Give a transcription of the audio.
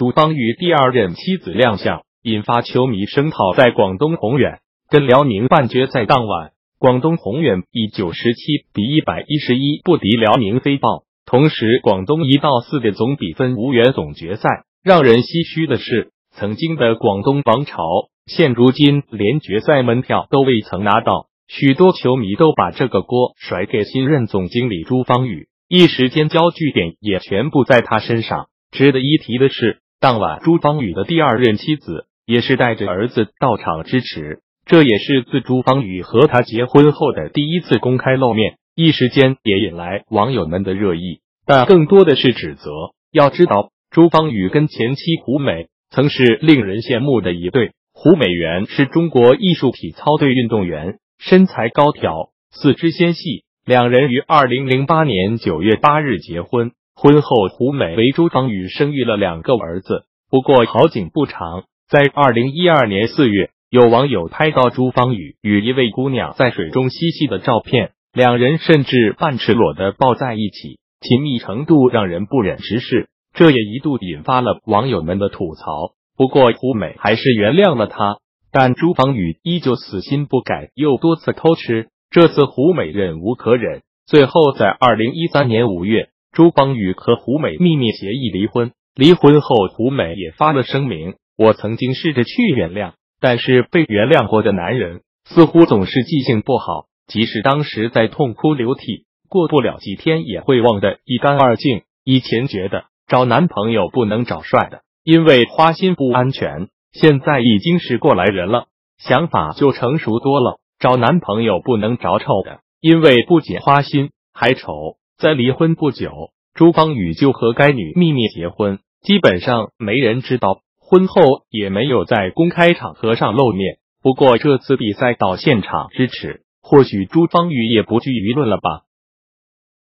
朱芳雨第二任妻子亮相，引发球迷声讨。在广东宏远跟辽宁半决赛当晚，广东宏远以九十七比一百一十一不敌辽宁飞豹，同时广东一到四的总比分无缘总决赛。让人唏嘘的是，曾经的广东王朝，现如今连决赛门票都未曾拿到。许多球迷都把这个锅甩给新任总经理朱芳雨，一时间焦聚点也全部在他身上。值得一提的是，当晚朱芳雨的第二任妻子也是带着儿子到场支持，这也是自朱芳雨和他结婚后的第一次公开露面，一时间也引来网友们的热议，但更多的是指责。要知道，朱芳雨跟前妻胡美曾是令人羡慕的一对，胡美媛是中国艺术体操队运动员。身材高挑，四肢纤细，两人于二零零八年九月八日结婚。婚后，胡美为朱芳雨生育了两个儿子。不过好景不长，在二零一二年四月，有网友拍到朱芳雨与一位姑娘在水中嬉戏的照片，两人甚至半赤裸的抱在一起，亲密程度让人不忍直视。这也一度引发了网友们的吐槽。不过胡美还是原谅了他。但朱芳雨依旧死心不改，又多次偷吃。这次胡美忍无可忍，最后在二零一三年五月，朱芳雨和胡美秘密协议离婚。离婚后，胡美也发了声明：“我曾经试着去原谅，但是被原谅过的男人似乎总是记性不好，即使当时在痛哭流涕，过不了几天也会忘得一干二净。以前觉得找男朋友不能找帅的，因为花心不安全。”现在已经是过来人了，想法就成熟多了。找男朋友不能找丑的，因为不仅花心还丑。在离婚不久，朱芳雨就和该女秘密结婚，基本上没人知道。婚后也没有在公开场合上露面。不过这次比赛到现场支持，或许朱芳雨也不惧舆论了吧。